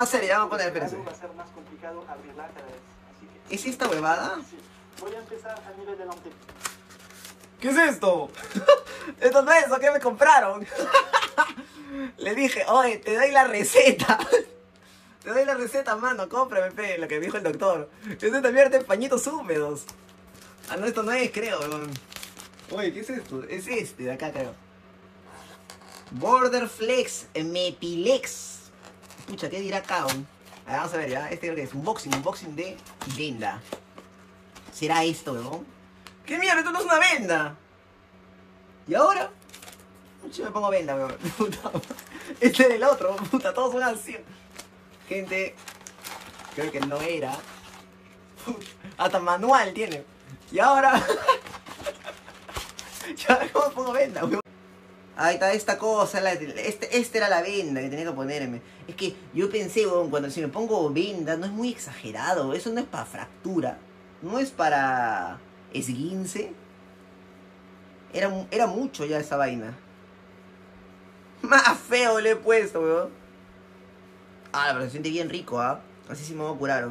Ah, serio, ya vamos a poner, espérense. va a ser más complicado abrirla cada vez. Así que ¿Es esta huevada? sí. voy a empezar a nivel delante. ¿Qué es esto? esto no es lo que me compraron. Le dije, oye, te doy la receta. te doy la receta, mano, cómprame, pe, lo que dijo el doctor. Esto te vierte en pañitos húmedos. Ah, no, esto no es, creo. Oye, ¿qué es esto? Es este de acá, creo. Border Flex Mepilex. Pucha, ¿qué dirá ver, vamos a ver, ya. Este creo que es un boxing, un boxing de venda. ¿Será esto, weón? ¿Qué mierda? Esto no es una venda. ¿Y ahora? Yo me pongo venda, weón. Este era el otro, puta, todos son así. Gente, creo que no era. Hasta manual tiene. Y ahora. ya cómo pongo venda, weón. Ahí está esta cosa, la- este, esta era la venda que tenía que ponerme. Es que yo pensé, weón, cuando si me pongo venda, no es muy exagerado. Eso no es para fractura. No es para esguince. Era, era mucho ya esa vaina. Más feo le he puesto, weón. Ah, pero se siente bien rico, ¿ah? Así sí me voy a curar.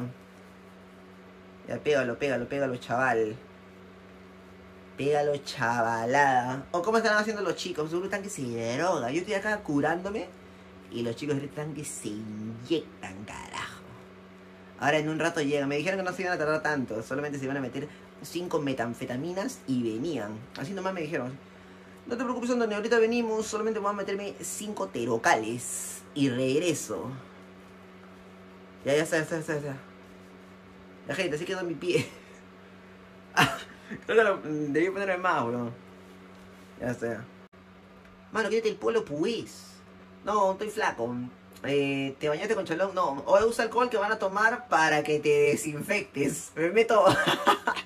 Ya, pégalo, pégalo, pégalo, chaval. Pégalo, chavalada. O cómo están haciendo los chicos, seguro están que se drogan. Yo estoy acá curándome y los chicos están que se inyectan, carajo. Ahora en un rato llegan. Me dijeron que no se iban a tardar tanto. Solamente se iban a meter cinco metanfetaminas y venían. Así nomás me dijeron. No te preocupes, Antonio. Ahorita venimos. Solamente voy a meterme cinco terocales. Y regreso. Ya, ya está, ya está. ya está. La gente, así quedó mi pie. Creo que lo, debí ponerme más, weón. Ya está. Mano, quítate el polo, pues. No, estoy flaco. Eh, ¿Te bañaste con chalón? No. O usa alcohol que van a tomar para que te desinfectes. Me meto.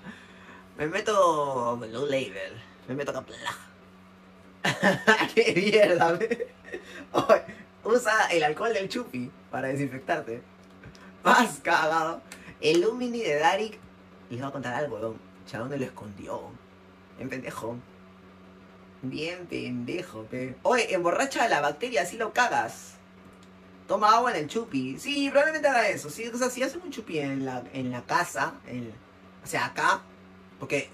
me meto. Blue Label. Me meto acá. ¡Qué mierda! usa el alcohol del chupi para desinfectarte. Más cagado. El Lumini de Darik. Les voy a contar algo, weón. Chabón me lo escondió. En pendejo. Bien pendejo, pe. Oye, emborracha la bacteria, así lo cagas. Toma agua en el chupi. Sí, probablemente haga eso. Sí, o sea, si hacen un chupi en la, en la casa, en- o sea, acá, porque